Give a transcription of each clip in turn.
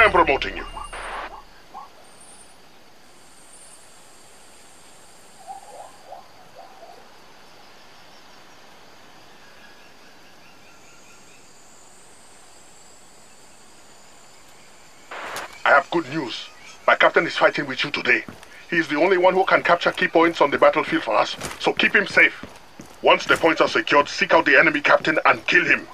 I am promoting you. I have good news. My captain is fighting with you today. He is the only one who can capture key points on the battlefield for us, so keep him safe. Once the points are secured, seek out the enemy captain and kill him.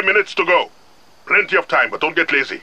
Five minutes to go. Plenty of time, but don't get lazy.